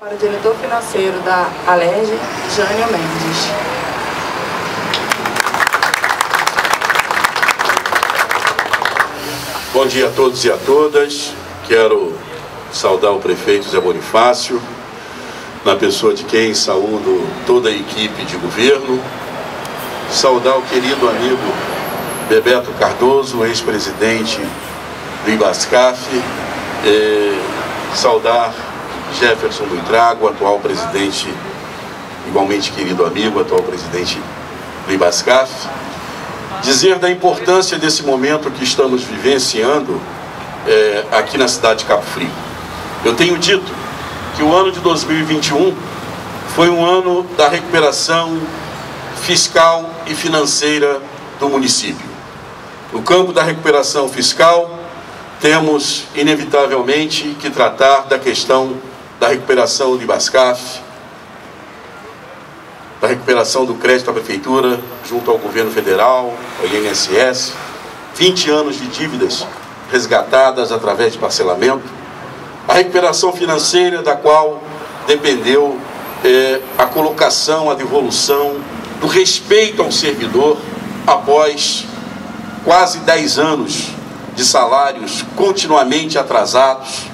Para o diretor financeiro da Alerj, Jânio Mendes. Bom dia a todos e a todas. Quero saudar o prefeito Zé Bonifácio, na pessoa de quem saúdo toda a equipe de governo. Saudar o querido amigo Bebeto Cardoso, ex-presidente do Ibascaf. Saudar Jefferson do Intrago, atual presidente, igualmente querido amigo, atual presidente do. Dizer da importância desse momento que estamos vivenciando é, aqui na cidade de Cabo Frio. Eu tenho dito que o ano de 2021 foi um ano da recuperação fiscal e financeira do município. No campo da recuperação fiscal, temos inevitavelmente que tratar da questão da recuperação do Ibascaf, da recuperação do crédito à prefeitura junto ao governo federal, ao INSS, 20 anos de dívidas resgatadas através de parcelamento, a recuperação financeira da qual dependeu é, a colocação, a devolução do respeito ao servidor após quase 10 anos de salários continuamente atrasados,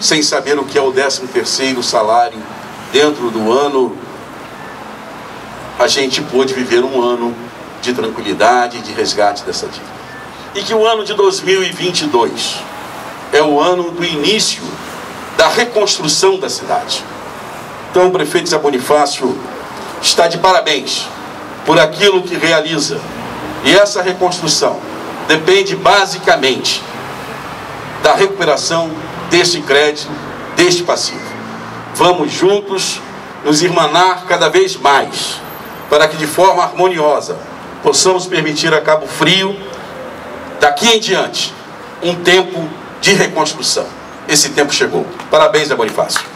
sem saber o que é o 13 terceiro salário dentro do ano a gente pôde viver um ano de tranquilidade e de resgate dessa dívida. E que o ano de 2022 é o ano do início da reconstrução da cidade. Então, o prefeito Zé Bonifácio está de parabéns por aquilo que realiza. E essa reconstrução depende basicamente da recuperação deste crédito, deste passivo. Vamos juntos nos irmanar cada vez mais para que de forma harmoniosa possamos permitir a Cabo Frio, daqui em diante, um tempo de reconstrução. Esse tempo chegou. Parabéns, Zé Bonifácio.